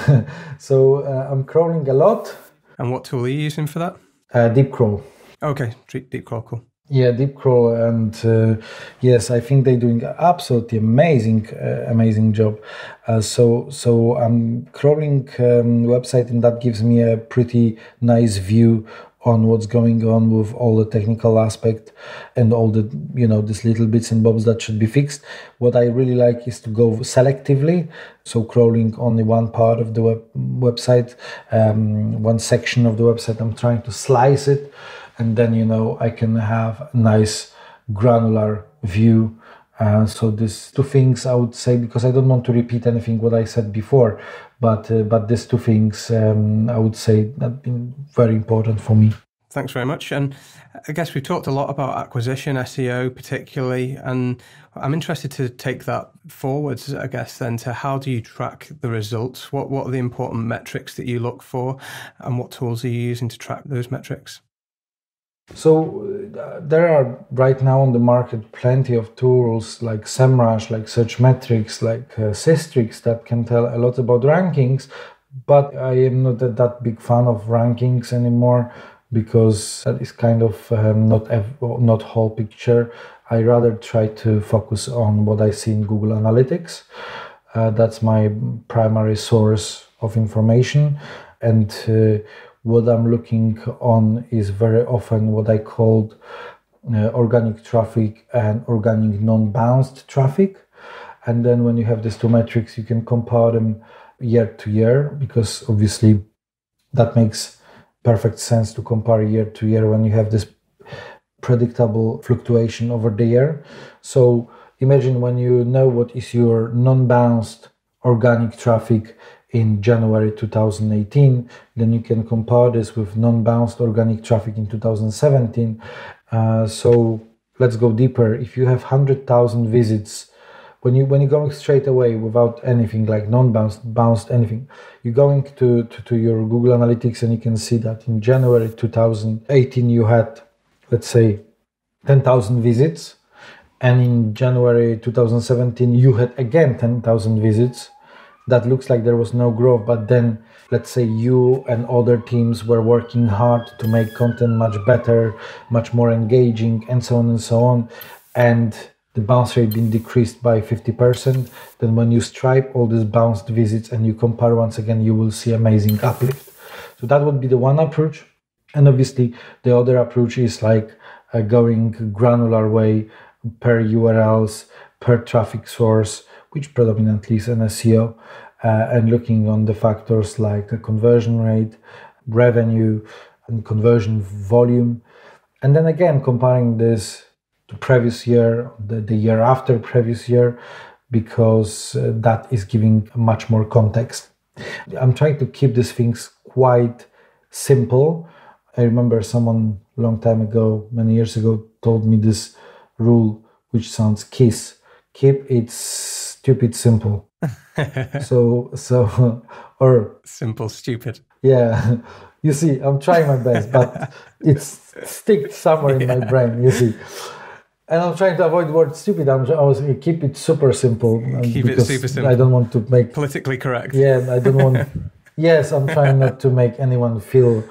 So uh, i'm crawling a lot. And what tool are you using for that? Uh, deep crawl. Okay deep crawl cool. Yeah deep crawl and uh, yes i think they're doing absolutely amazing uh, amazing job. So so i'm crawling um, website and that gives me a pretty nice view on what's going on with all the technical aspect and all the you know these little bits and bobs that should be fixed. What i really like is to go selectively so crawling only one part of the web, website um, one section of the website. I'm trying to slice it and then you know i can have a nice granular view uh, so these two things I would say because I don't want to repeat anything what I said before, but uh, but these two things um, I would say have been very important for me. Thanks very much. And I guess we've talked a lot about acquisition, SEO particularly, and I'm interested to take that forwards, I guess, then to how do you track the results? What what are the important metrics that you look for and what tools are you using to track those metrics? So uh, there are right now on the market plenty of tools like SEMrush, like Searchmetrics, like uh, that can tell a lot about rankings. But I am not a, that big fan of rankings anymore because that is kind of um, not not whole picture. I rather try to focus on what I see in Google Analytics. Uh, that's my primary source of information, and uh, what I'm looking on is very often what I called uh, organic traffic and organic non-bounced traffic. And then when you have these two metrics, you can compare them year to year because obviously that makes perfect sense to compare year to year when you have this predictable fluctuation over the year. So imagine when you know what is your non-bounced organic traffic in January 2018, then you can compare this with non-bounced organic traffic in 2017. Uh, so let's go deeper. If you have 100,000 visits, when you when you're going straight away without anything like non-bounced bounced anything, you're going to, to, to your Google Analytics and you can see that in January 2018 you had, let's say, 10,000 visits, and in January 2017 you had again 10,000 visits that looks like there was no growth but then let's say you and other teams were working hard to make content much better much more engaging and so on and so on. And the bounce rate been decreased by 50% then when you stripe all these bounced visits and you compare once again you will see amazing uplift. So that would be the one approach. And obviously the other approach is like uh, going granular way per urls per traffic source which predominantly is an SEO, uh, and looking on the factors like a conversion rate, revenue, and conversion volume. And then again, comparing this to previous year, the, the year after previous year, because uh, that is giving much more context. I'm trying to keep these things quite simple. I remember someone long time ago, many years ago, told me this rule, which sounds KISS. Keep it stupid simple. so so or simple stupid. Yeah. You see, I'm trying my best, but it's stick somewhere in my brain, you see. And I'm trying to avoid the word stupid. I'm I was keep it super simple. Keep it super simple. I don't want to make politically correct. Yeah, I don't want. yes, I'm trying not to make anyone feel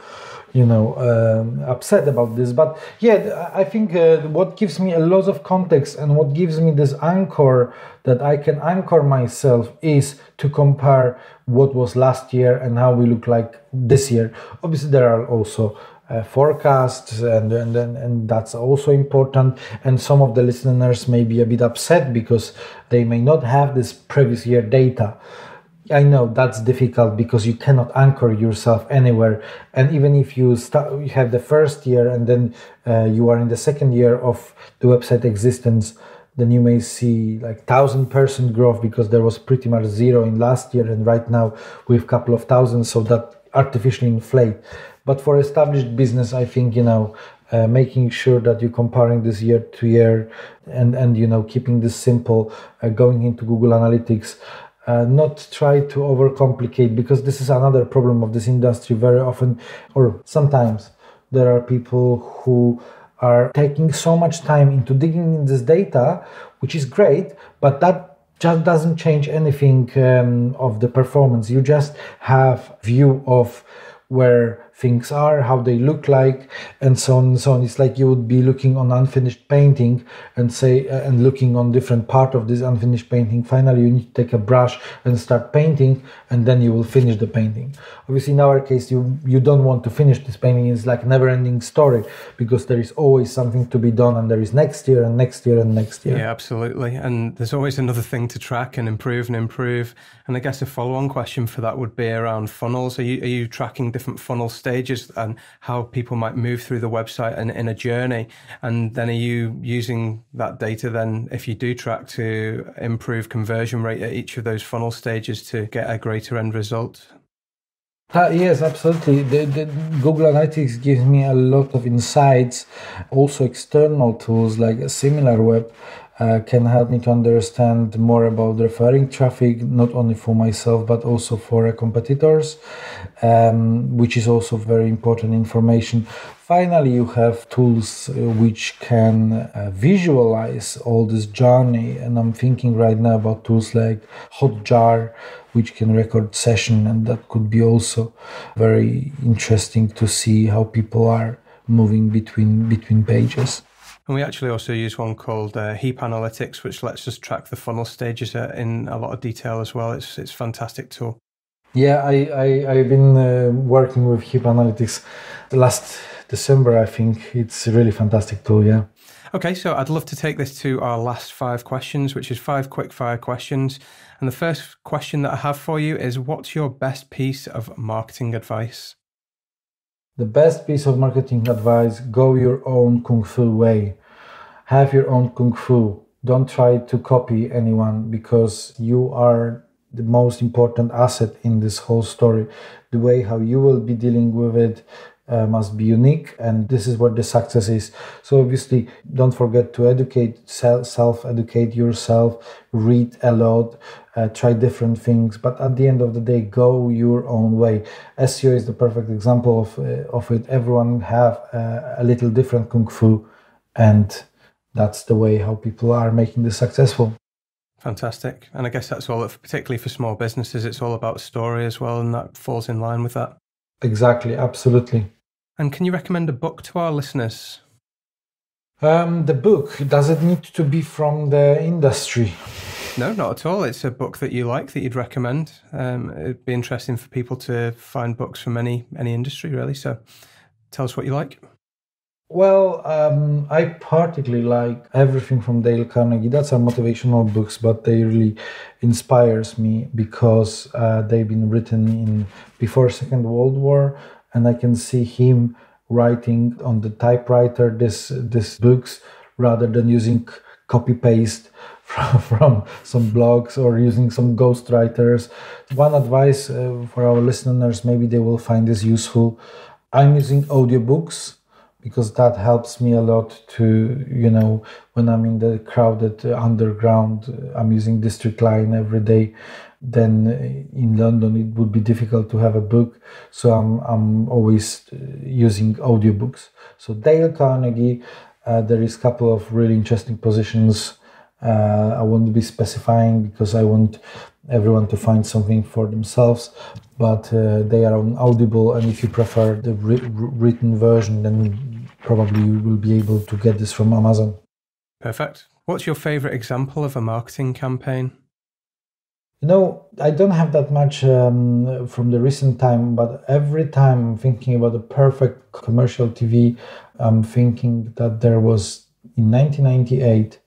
you know um, upset about this. But yeah i think uh, what gives me a lot of context and what gives me this anchor that i can anchor myself is to compare what was last year and how we look like this year. Obviously there are also uh, forecasts and, and and and that's also important. And some of the listeners may be a bit upset because they may not have this previous year data I know that's difficult because you cannot anchor yourself anywhere. And even if you start, you have the first year and then uh, you are in the second year of the website existence, then you may see like thousand percent growth because there was pretty much zero in last year and right now we have a couple of thousands, so that artificially inflate. But for established business, I think you know uh, making sure that you're comparing this year to year and and you know keeping this simple, uh, going into Google Analytics uh, not try to overcomplicate because this is another problem of this industry. Very often or sometimes there are people who are taking so much time into digging in this data which is great but that just doesn't change anything um, of the performance. You just have view of where things are, how they look like, and so on and so on. It's like you would be looking on unfinished painting and say, uh, and looking on different part of this unfinished painting. Finally, you need to take a brush and start painting, and then you will finish the painting. Obviously, in our case, you you don't want to finish this painting. It's like a never-ending story because there is always something to be done, and there is next year and next year and next year. Yeah, absolutely. And there's always another thing to track and improve and improve. And I guess a follow-on question for that would be around funnels. Are you are you tracking different funnels? Stages and how people might move through the website and in a journey. And then are you using that data then, if you do track, to improve conversion rate at each of those funnel stages to get a greater end result? Uh, yes, absolutely. The, the, Google Analytics gives me a lot of insights. Also, external tools like SimilarWeb uh, can help me to understand more about referring traffic, not only for myself but also for competitors, um, which is also very important information. Finally, you have tools uh, which can uh, visualize all this journey, and I'm thinking right now about tools like Hotjar, which can record session, and that could be also very interesting to see how people are moving between between pages. And we actually also use one called uh, Heap Analytics, which lets us track the funnel stages uh, in a lot of detail as well. It's it's a fantastic tool. Yeah, I, I, I've been uh, working with Heap Analytics the last December, I think it's a really fantastic tool. Yeah. Okay, so I'd love to take this to our last five questions, which is five quick fire questions. And the first question that I have for you is what's your best piece of marketing advice? The best piece of marketing advice go your own kung fu way. Have your own kung fu. Don't try to copy anyone because you are the most important asset in this whole story. The way how you will be dealing with it, uh, must be unique and this is what the success is. So obviously don't forget to educate self educate yourself read a lot uh, try different things but at the end of the day go your own way. Seo is the perfect example of, uh, of it. Everyone have uh, a little different kung fu and that's the way how people are making this successful. Fantastic. And i guess that's all particularly for small businesses it's all about story as well and that falls in line with that. Exactly absolutely and can you recommend a book to our listeners? Um, the book, does it need to be from the industry? No, not at all. It's a book that you like that you'd recommend. Um, it'd be interesting for people to find books from any any industry, really. So, tell us what you like. Well, um, I particularly like everything from Dale Carnegie. That's our motivational books, but they really inspires me because uh, they've been written in before Second World War and I can see him writing on the typewriter this this books rather than using copy paste from, from some blogs or using some ghostwriters. One advice uh, for our listeners, maybe they will find this useful. I'm using audiobooks because that helps me a lot to, you know, when I'm in the crowded underground, I'm using District Line every day then in London it would be difficult to have a book. So I'm, I'm always uh, using audiobooks. So Dale Carnegie, uh, there is a couple of really interesting positions. Uh, I won't be specifying because I want everyone to find something for themselves, but uh, they are on Audible. And if you prefer the written version, then probably you will be able to get this from Amazon. Perfect. What's your favorite example of a marketing campaign? No, I don't have that much um, from the recent time, but every time I'm thinking about the perfect commercial TV, I'm thinking that there was in 1998,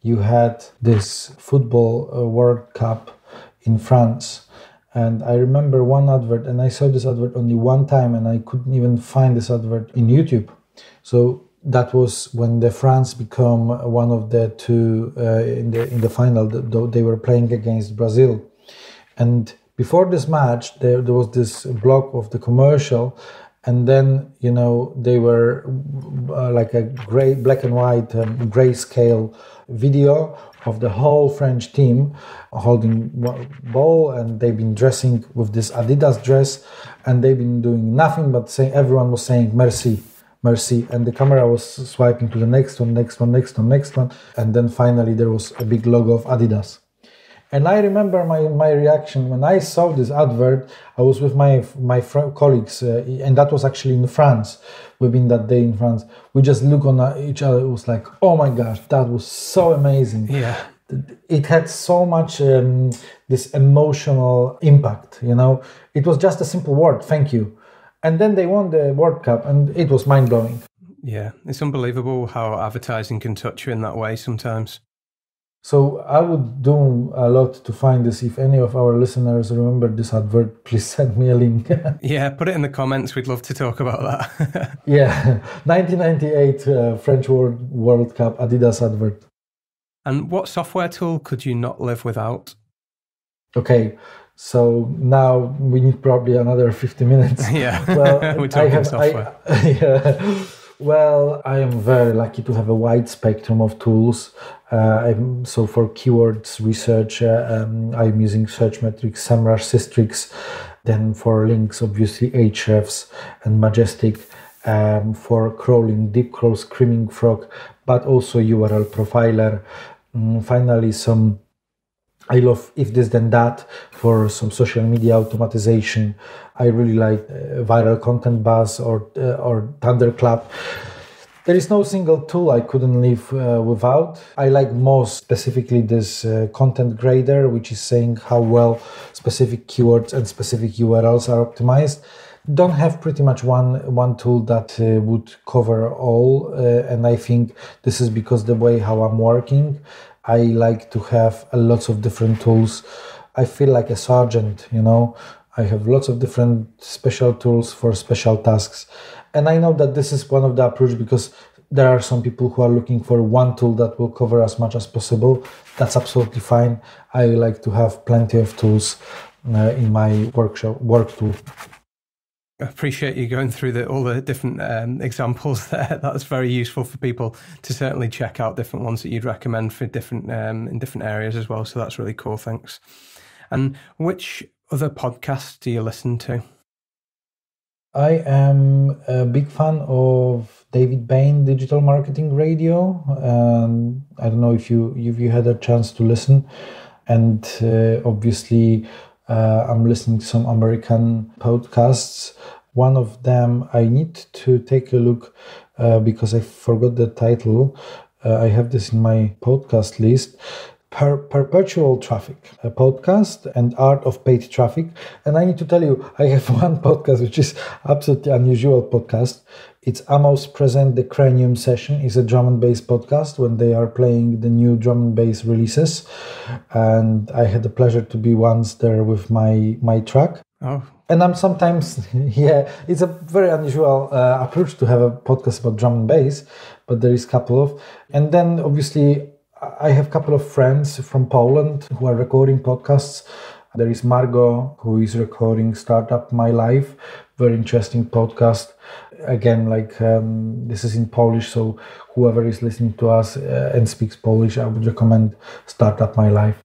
you had this football uh, World Cup in France. And I remember one advert, and I saw this advert only one time, and I couldn't even find this advert in YouTube. So that was when the France become one of the two uh, in the in the final. They were playing against Brazil, and before this match, there, there was this block of the commercial, and then you know they were uh, like a gray, black and white, um, grayscale video of the whole French team holding ball, and they've been dressing with this Adidas dress, and they've been doing nothing but saying everyone was saying merci mercy and the camera was swiping to the next one next one next one next one and then finally there was a big logo of adidas. And i remember my, my reaction when i saw this advert i was with my my fr- colleagues uh, and that was actually in france. We've been that day in france. We just look on uh, each other it was like oh my gosh that was so amazing. Yeah. It had so much um, this emotional impact you know? It was just a simple word thank you and then they won the World Cup, and it was mind blowing. Yeah, it's unbelievable how advertising can touch you in that way sometimes. So I would do a lot to find this. If any of our listeners remember this advert, please send me a link. yeah, put it in the comments. We'd love to talk about that. yeah, 1998 uh, French World World Cup Adidas advert. And what software tool could you not live without? Okay, so now we need probably another 50 minutes. Yeah, well, we're talking have, software. I, yeah. Well, I am very lucky to have a wide spectrum of tools. Uh, so for keywords research, uh, um, I'm using Searchmetrics, SEMrush, Sistrix. Then for links, obviously Ahrefs and Majestic. Um, for crawling, Deepcrawl, Screaming Frog, but also URL Profiler. Um, finally, some I love if this then that for some social media automatization. I really like uh, viral content buzz or uh, or thunderclap. There is no single tool I couldn't live uh, without. I like most specifically this uh, content grader, which is saying how well specific keywords and specific URLs are optimized. don't have pretty much one one tool that uh, would cover all, uh, and I think this is because the way how I'm working, I like to have a lots of different tools. I feel like a sergeant, you know. I have lots of different special tools for special tasks, and I know that this is one of the approach because there are some people who are looking for one tool that will cover as much as possible. That's absolutely fine. I like to have plenty of tools uh, in my workshop work tool. I appreciate you going through the, all the different um, examples there. That's very useful for people to certainly check out different ones that you'd recommend for different um, in different areas as well. So that's really cool. Thanks. And which other podcasts do you listen to? I am a big fan of David Bain Digital Marketing Radio. Um, I don't know if you if you had a chance to listen, and uh, obviously uh, I'm listening to some American podcasts. One of them I need to take a look uh, because I forgot the title. Uh, I have this in my podcast list. Per- perpetual traffic, a podcast and art of paid traffic. And I need to tell you, I have one podcast which is absolutely unusual podcast. It's Amos present the Cranium session. It's a drum and bass podcast when they are playing the new drum and bass releases. And I had the pleasure to be once there with my my track. Oh, And I'm sometimes, yeah, it's a very unusual uh, approach to have a podcast about drum and bass, but there is a couple of. And then obviously, I have a couple of friends from Poland who are recording podcasts. There is Margot, who is recording Startup My Life, very interesting podcast. Again, like um, this is in Polish, so whoever is listening to us uh, and speaks Polish, I would recommend Startup My Life.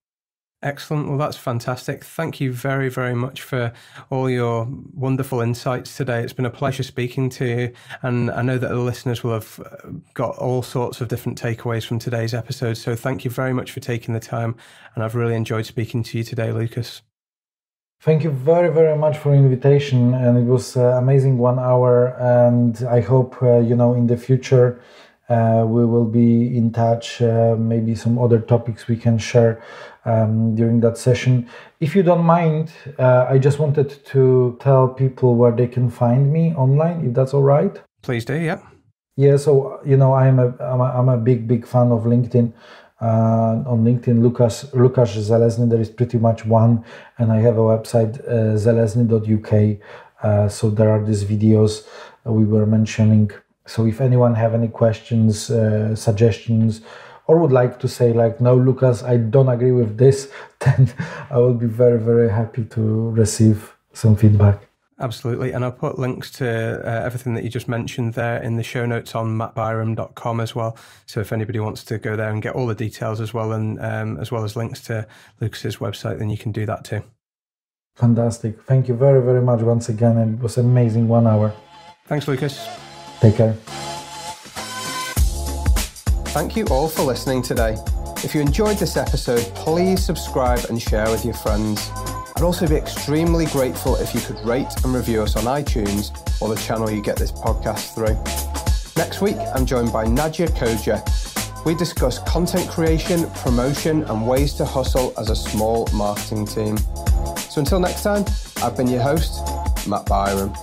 Excellent. Well, that's fantastic. Thank you very, very much for all your wonderful insights today. It's been a pleasure speaking to you. And I know that the listeners will have uh, got all sorts of different takeaways from today's episode. So thank you very much for taking the time. And I've really enjoyed speaking to you today, Lukasz. Thank you very, very much for invitation, and it was uh, amazing one hour. And I hope uh, you know in the future uh, we will be in touch. Uh, maybe some other topics we can share um, during that session. If you don't mind, uh, I just wanted to tell people where they can find me online, if that's all right. Please do. Yeah. Yeah, so you know, I'm a I'm a, I'm a big big fan of LinkedIn. Uh, on LinkedIn, Lukasz Lukasz Zelezny. There is pretty much one, and I have a website uh, zelezny.uk. Uh, so there are these videos we were mentioning. So if anyone have any questions, uh, suggestions, or would like to say like, no, Lukasz, I don't agree with this, then I will be very very happy to receive some feedback. Absolutely. And I'll put links to uh, everything that you just mentioned there in the show notes on mattbyrom.com as well. So if anybody wants to go there and get all the details as well, and um, as well as links to Lukasz's website, then you can do that too. Fantastic. Thank you very, very much once again. And it was amazing one hour. Thanks, Lukasz. Take care. Thank you all for listening today. If you enjoyed this episode, please subscribe and share with your friends. I'd also be extremely grateful if you could rate and review us on iTunes or the channel you get this podcast through. Next week, I'm joined by Nadya Khoja. We discuss content creation, promotion, and ways to hustle as a small marketing team. So until next time, I've been your host, Matt Byrom.